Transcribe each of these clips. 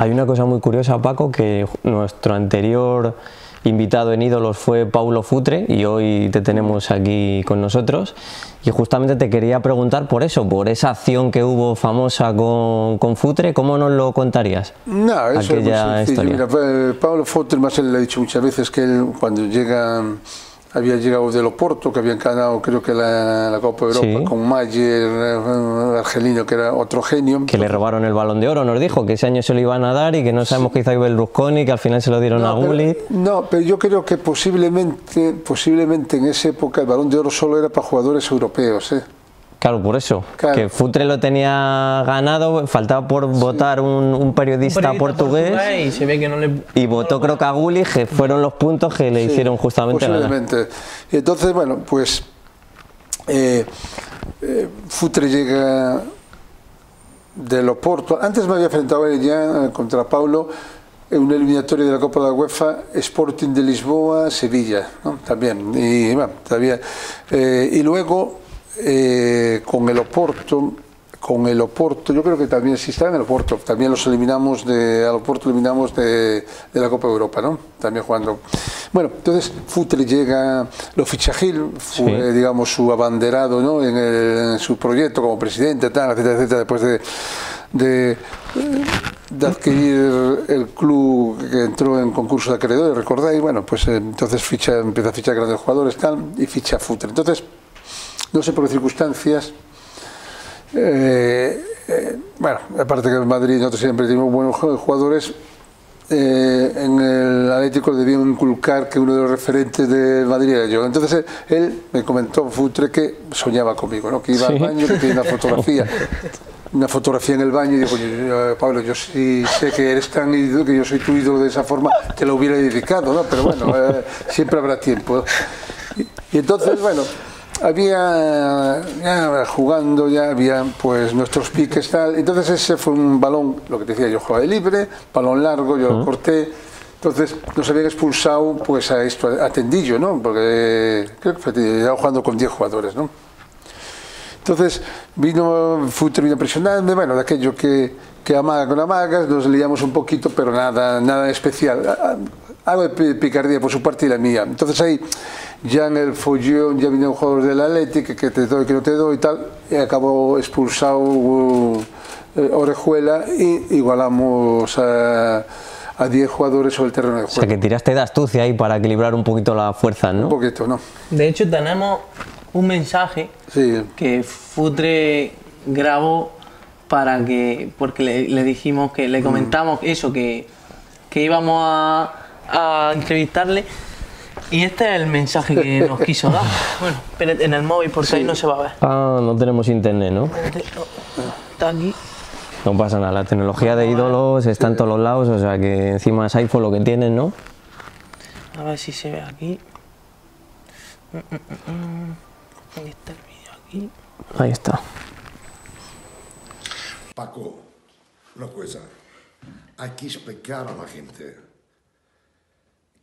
Hay una cosa muy curiosa, Paco, que nuestro anterior invitado en Ídolos fue Paulo Futre y hoy te tenemos aquí con nosotros. Y justamente te quería preguntar por eso, por esa acción que hubo famosa con, con Futre, ¿cómo nos lo contarías? No, eso es muy sencillo. historia. Mira, eh, Pablo Futre, más él le ha dicho muchas veces que él cuando llega, había llegado del Oporto, que habían ganado creo que la, la Copa de Europa Sí. con Mayer, eh, argelino, que era otro genio. Que le robaron el balón de oro, nos dijo que ese año se lo iban a dar y que no sabemos qué hizo Berlusconi, que al final se lo dieron a No, Gullit. no, pero yo creo que posiblemente, posiblemente en esa época el balón de oro solo era para jugadores europeos. ¿eh? Claro, por eso. Claro. Que Futre lo tenía ganado, faltaba por votar un, un periodista, periodista portugués, y se ve que no le y votó creo que a Gullit, que fueron los puntos que le Sí, hicieron justamente ganar. posiblemente. Y entonces, bueno, pues eh, eh, Futre llega del Oporto. Antes me había enfrentado él ya eh, contra Paulo en una eliminatoria de la Copa de la UEFA, Sporting de Lisboa, Sevilla, ¿no? también. Y, bueno, todavía, eh, y luego eh, con el Oporto, con el Oporto, yo creo que también sí estaba en el Oporto, también los eliminamos de, al Oporto eliminamos de, de la Copa de Europa, ¿no? También jugando. Bueno, entonces Futre llega, lo ficha Gil, fue, Sí. digamos, su abanderado, ¿no? En, el- en su proyecto como presidente, tal, etcétera, etcétera, después de, de, de adquirir el club que entró en concurso de acreedores, recordáis, bueno, pues eh, entonces ficha, empieza a fichar grandes jugadores, tal, y ficha Futre. Entonces, no sé por qué circunstancias, eh, eh, bueno, aparte que en Madrid nosotros siempre tenemos buenos jugadores, eh, en el Atlético debían inculcar que uno de los referentes de Madrid era yo. Entonces él, él me comentó, Futre, que soñaba conmigo, ¿no? que iba al baño, que tenía una fotografía. Una fotografía en el baño y digo, "Coño, yo, Pablo, yo sí sé que eres tan ídolo, que yo soy tu ídolo de esa forma, te lo hubiera dedicado, ¿no? Pero bueno, siempre habrá tiempo. Y, y entonces, bueno, había ya jugando, ya había pues nuestros piques tal. Entonces ese fue un balón, lo que te decía, yo jugaba de libre, balón largo, yo lo corté. Entonces nos habían expulsado pues a esto, a Tendillo, ¿no? Porque creo que fue estaba jugando con 10 jugadores, ¿no? Entonces vino, Futre vino a presionarme, bueno, de aquello que, que amaga con amagas, nos liamos un poquito, pero nada, nada especial. Algo de pi- picardía por su parte y la mía. Entonces ahí, ya en el follón, ya vino un jugador del Atlético que te doy, que no te doy y tal, y acabó expulsado uh, eh, Orejuela y igualamos a, a 10 jugadores sobre el terreno de O sea, juego. que tiraste de astucia ahí para equilibrar un poquito las fuerzas, Un ¿no? poquito, ¿no? De hecho, tenemos un mensaje Sí. que Futre grabó para que, porque le, le dijimos que, le comentamos eso, que, que íbamos a, a entrevistarle. Y este es el mensaje que nos quiso dar. Bueno, espérate, en el móvil porque ahí no se va a ver. Ah, no tenemos internet, ¿no? Está aquí. No pasa nada, la tecnología de ídolos está en todos los lados, o sea que encima es iPhone lo que tienen, ¿no? A ver si se ve aquí. Mm, mm, mm, mm. Ahí está el vídeo aquí. Ahí está. Paco, una cosa. Hay que explicar a la gente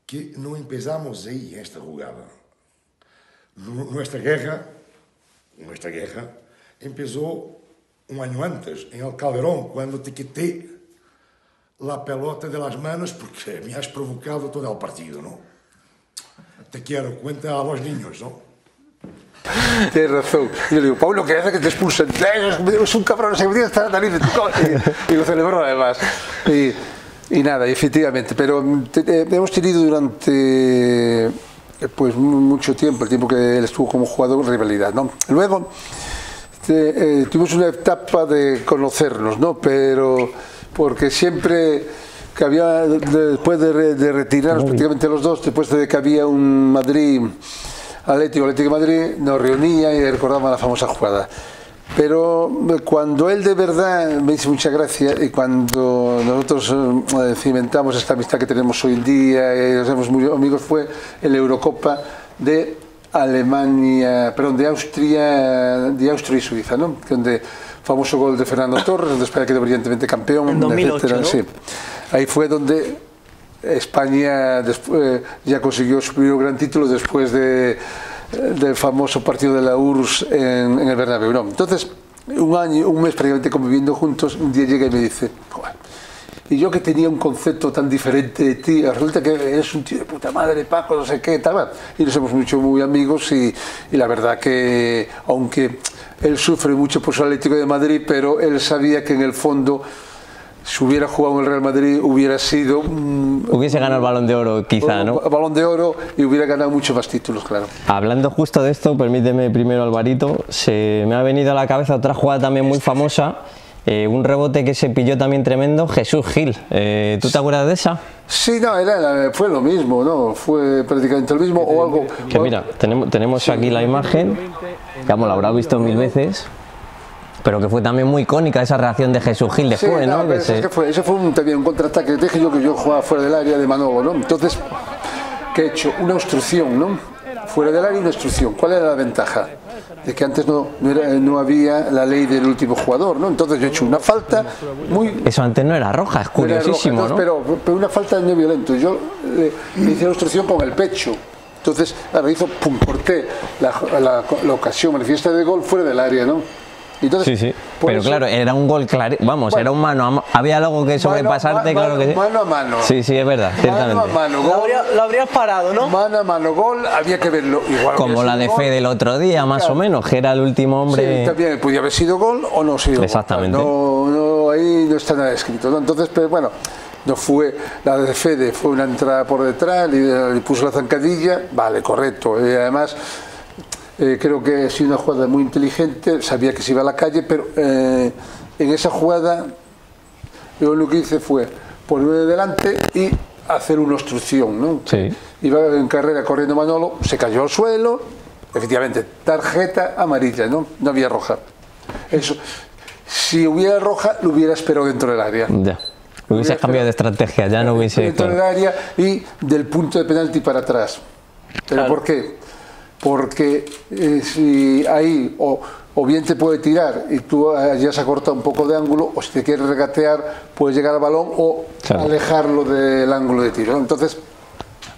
que no empezamos ahí esta jugada. Nu- Nuestra guerra, nuestra guerra, empezó un año antes, en el Calderón, cuando te quité la pelota de las manos porque me has provocado todo el partido, ¿no? Te quiero, cuenta a los niños, ¿no? Tienes razón. Y yo le digo, Pablo, ¿qué hace que te expulsen? "Eh, Es un cabrón, se me estar tan libre. Y lo celebró además. Y, y nada, efectivamente. Pero mm, hemos tenido durante eh, pues mu- mucho tiempo, el tiempo que él estuvo como jugador, rivalidad. ¿no? Luego te- eh, tuvimos una etapa de conocernos, ¿no? Pero porque siempre que había, después de, de retirarnos prácticamente los dos, después de que había un Madrid Atlético, Atlético de Madrid, nos reunía y recordábamos la famosa jugada. Pero eh, cuando él de verdad me hizo mucha gracia y cuando nosotros eh, cimentamos esta amistad que tenemos hoy en día y nos hemos muy amigos fue en la Eurocopa de Alemania, perdón, de Austria, de Austria y Suiza, ¿no? Donde famoso gol de Fernando Torres, donde España quedó brillantemente campeón, En 2008, etcétera, ¿no? sí. Ahí fue donde España después, ya consiguió su primer gran título después de, del famoso partido de la URSS en, en el Bernabéu. ¿no? Entonces, un año, un mes prácticamente conviviendo juntos, un día llega y me dice, "Joder, Y yo que tenía un concepto tan diferente de ti, resulta que eres un tío de puta madre, Paco, no sé qué, tal. Y nos hemos mucho muy amigos y, y la verdad que, aunque él sufre mucho por su Atlético de Madrid, pero él sabía que en el fondo si hubiera jugado en el Real Madrid hubiera sido... mm, Hubiese ganado el balón de oro, quizá, ¿no? Balón de oro y hubiera ganado muchos más títulos, claro. Hablando justo de esto, permíteme primero, Alvarito, se me ha venido a la cabeza otra jugada también muy famosa, eh, un rebote que se pilló también tremendo, Jesús Gil. Eh, ¿Tú te acuerdas de esa? Sí, no, era, fue lo mismo, ¿no? Fue prácticamente lo mismo o algo... Que mira, tenemos, tenemos aquí la imagen, digamos, la habrá visto mil veces, pero que fue también muy icónica esa reacción de Jesús Gil Sí, después, no, ¿no? es que fue, ese fue un, también un contraataque. Yo que yo jugaba fuera del área de Manolo, ¿no? Entonces, ¿qué he hecho? Una obstrucción, ¿no? Fuera del área y una obstrucción. ¿Cuál era la ventaja? De que antes no, no, era- no había la ley del último jugador, ¿no? Entonces yo he hecho una falta muy... Eso antes no era roja, es no roja, curiosísimo, entonces, ¿no? pero, pero una falta no violento. Yo le, le hice la obstrucción con el pecho. Entonces, ahora hizo, pum, corté la, la, la ocasión manifiesta de gol fuera del área, ¿no? Entonces, Sí, sí. Pero eso- claro, era un gol claro. Vamos, Bueno. era un mano a mano. Había algo que sobrepasarte, claro que sí. mano a mano. Sí, sí, es verdad, Mano a mano, Lo, gol, habría- lo habrías parado, ¿no? mano a mano, gol, había que verlo. Igual Como la de sido gol. Fe del otro día, más o menos, que era el último Sí, hombre. también podía haber sido gol o no sido gol. Exactamente. No, no, ahí no está nada escrito. ¿no? Entonces, pero bueno, no fue la de Fede, fue una entrada por detrás, le, le puso la zancadilla, vale, correcto. Y además, eh, creo que ha sido una jugada muy inteligente, sabía que se iba a la calle, pero eh, en esa jugada yo lo que hice fue ponerme delante y hacer una obstrucción, ¿no? Sí. Iba en carrera corriendo Manolo, se cayó al suelo, efectivamente, tarjeta amarilla, ¿no? No había roja. Eso, si hubiera roja, lo hubiera esperado dentro del área. Ya. Hubiese cambiado de estrategia, ya no hubiese. Dentro del área y del punto de penalti para atrás. ¿Pero Claro. por qué? Porque eh, si ahí o, o bien te puede tirar y tú ya se ha cortado un poco de ángulo, o si te quieres regatear, puedes llegar al balón o Claro. alejarlo del ángulo de tiro. Entonces,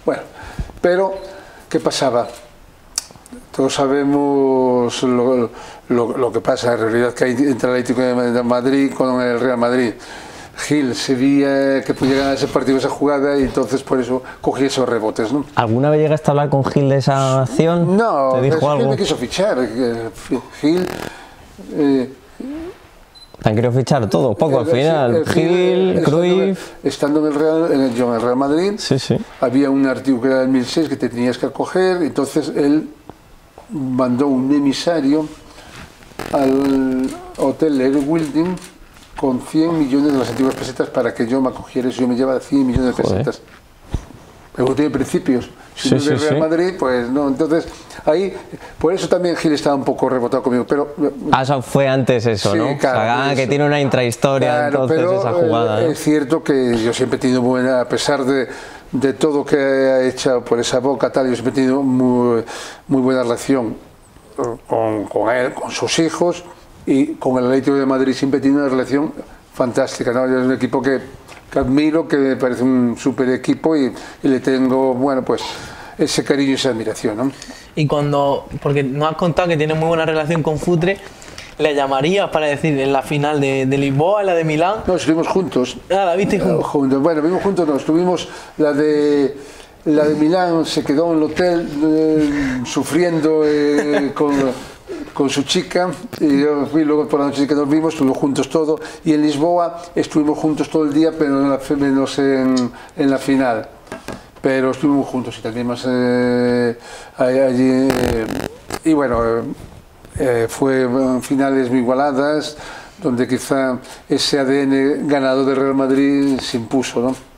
bueno, pero ¿qué pasaba? Todos sabemos lo, lo- lo que pasa en realidad que hay entre el Atlético de Madrid con el Real Madrid. Gil se veía que podía ganar ese partido, esa jugada, y entonces por eso cogí esos rebotes. ¿no? ¿Alguna vez llegaste a hablar con Gil de esa acción? No, ¿Te es dijo que me quiso fichar. eh, Gil. eh, ¿Te han querido fichar todo? Poco al el- final. el Gil, Cruyff. Estando en el Real, en el, yo en el Real Madrid, Sí, sí. había un artículo que era del 2006 que te tenías que acoger, entonces él mandó un emisario al hotel Air Wilding con 100 millones de las antiguas pesetas para que yo me acogiera y yo me llevaba 100 millones de Joder. pesetas. Pero tiene principios. Si Sí, no es sí, Real sí. Madrid, pues no. Entonces, ahí, por eso también Gil estaba un poco rebotado conmigo. Pero Ah, eso fue antes eso, Sí, ¿no? claro, O sea, ah, que eso. tiene una intrahistoria Claro, entonces pero, esa jugada. eh, ¿no? Es cierto que yo siempre he tenido buena, a pesar de, de todo que ha hecho por esa boca, tal, yo siempre he tenido muy, muy buena relación eh, con, con él, con sus hijos y con el Atlético de Madrid siempre tenido una relación fantástica. ¿no? Es un equipo que, que admiro, que me parece un super equipo y, y le tengo, bueno, pues ese cariño y esa admiración. ¿no? Y cuando, porque nos has contado que tienes muy buena relación con Futre, ¿le llamarías para decir en la final de, de Lisboa, en la de Milán? No, estuvimos juntos. Ah, la viste Eh, juntos. juntos. Bueno, vimos juntos, nos tuvimos la de la de Milán, se quedó en el hotel eh, sufriendo eh, con, con su chica y yo fui luego por la noche que nos vimos, estuvimos juntos todo y en Lisboa estuvimos juntos todo el día, pero en la, menos en, la final. Pero estuvimos juntos y más eh, allí. eh, y bueno, eh, eh, fue finales muy igualadas, donde quizá ese ADN ganador del Real Madrid se impuso, ¿no?